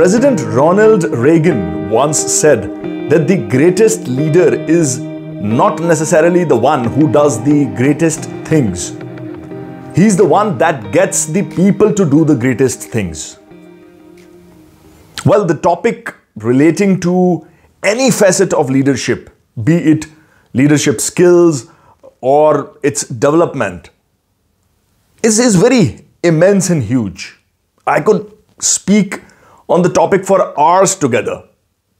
President Ronald Reagan once said that the greatest leader is not necessarily the one who does the greatest things. He's the one that gets the people to do the greatest things. Well, the topic relating to any facet of leadership, be it leadership skills or its development, is, is very immense and huge. I could speak on the topic for hours together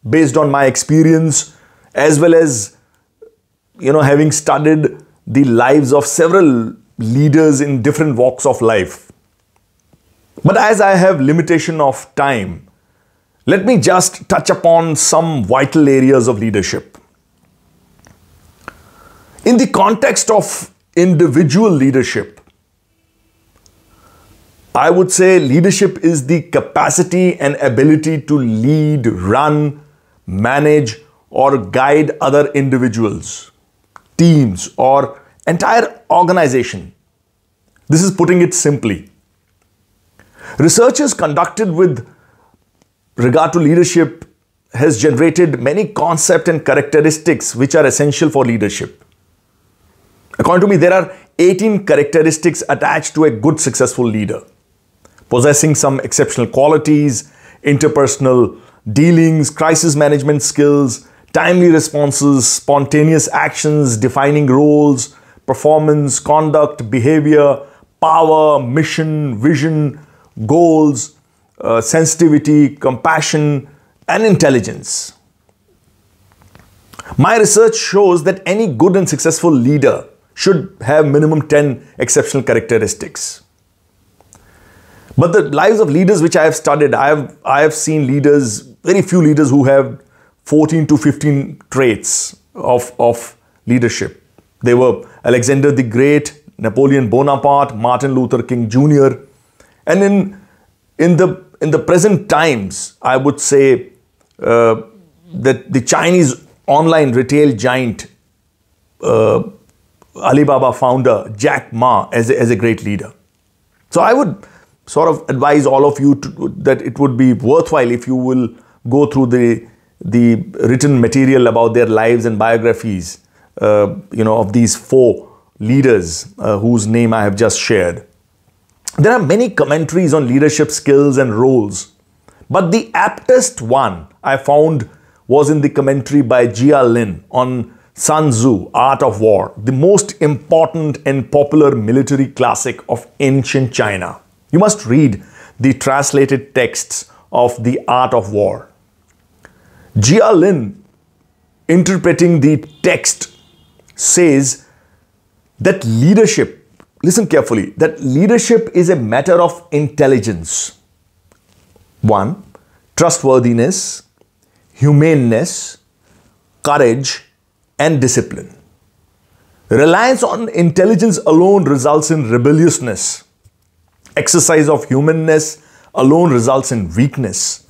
based on my experience as well as you know having studied the lives of several leaders in different walks of life. But as i have limitation of time let me just touch upon some vital areas of leadership. In the context of individual leadership I would say leadership is the capacity and ability to lead, run, manage, or guide other individuals, teams, or entire organization. This is putting it simply. Researchers conducted with regard to leadership has generated many concepts and characteristics which are essential for leadership. According to me, there are 18 characteristics attached to a good successful leader possessing some exceptional qualities, interpersonal dealings, crisis management skills, timely responses, spontaneous actions, defining roles, performance, conduct, behavior, power, mission, vision, goals, uh, sensitivity, compassion, and intelligence. My research shows that any good and successful leader should have minimum 10 exceptional characteristics. But the lives of leaders which I have studied, I have, I have seen leaders, very few leaders who have 14 to 15 traits of, of leadership. They were Alexander the Great, Napoleon Bonaparte, Martin Luther King Jr. And in, in, the, in the present times, I would say uh, that the Chinese online retail giant, uh, Alibaba founder Jack Ma, as a, as a great leader. So I would sort of advise all of you to, that it would be worthwhile if you will go through the the written material about their lives and biographies, uh, you know, of these four leaders uh, whose name I have just shared. There are many commentaries on leadership skills and roles, but the aptest one I found was in the commentary by Jia Lin on Sun Tzu, Art of War, the most important and popular military classic of ancient China. You must read the translated texts of The Art of War. Jia Lin, interpreting the text, says that leadership, listen carefully, that leadership is a matter of intelligence. One, trustworthiness, humaneness, courage, and discipline. Reliance on intelligence alone results in rebelliousness Exercise of humanness alone results in weakness.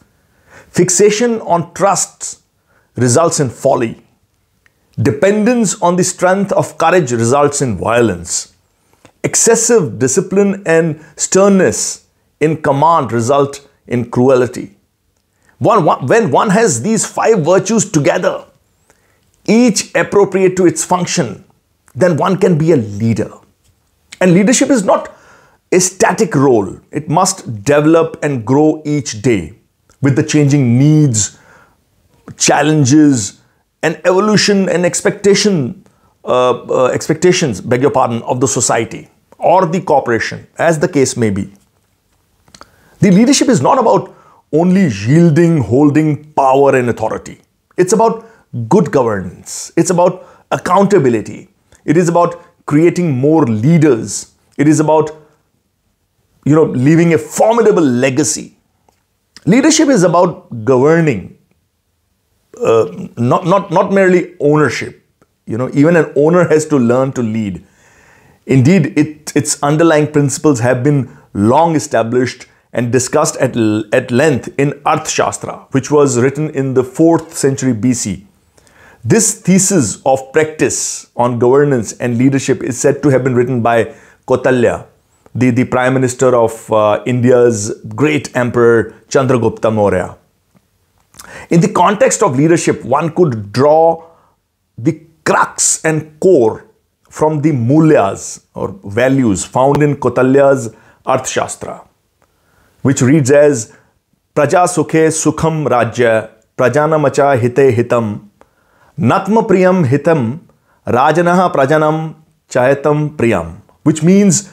Fixation on trust results in folly. Dependence on the strength of courage results in violence. Excessive discipline and sternness in command result in cruelty. One, one, when one has these five virtues together, each appropriate to its function, then one can be a leader. And leadership is not a static role. It must develop and grow each day with the changing needs, challenges, and evolution and expectation, uh, uh, expectations, beg your pardon, of the society or the corporation, as the case may be. The leadership is not about only yielding, holding power and authority. It's about good governance. It's about accountability. It is about creating more leaders. It is about you know, leaving a formidable legacy. Leadership is about governing, uh, not, not, not merely ownership. You know, even an owner has to learn to lead. Indeed, it, its underlying principles have been long established and discussed at, at length in Arthashastra, which was written in the 4th century BC. This thesis of practice on governance and leadership is said to have been written by Kautilya, the, the prime minister of uh, India's great emperor Chandragupta Maurya. In the context of leadership, one could draw the crux and core from the mulyas or values found in Kautilya's Arthashastra, which reads as Praja Sukhe Sukham Rajya Prajanamacha Hite Hitam Natma Priyam Hitam Rajanaha Prajanam Chayatam Priyam, which means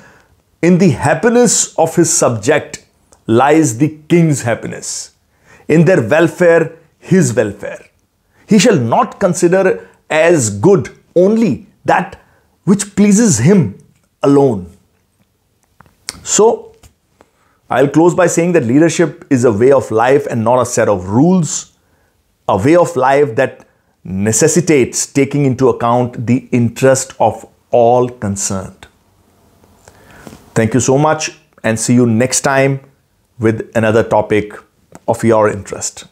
in the happiness of his subject lies the king's happiness. In their welfare, his welfare. He shall not consider as good only that which pleases him alone. So, I'll close by saying that leadership is a way of life and not a set of rules, a way of life that necessitates taking into account the interest of all concerned. Thank you so much and see you next time with another topic of your interest.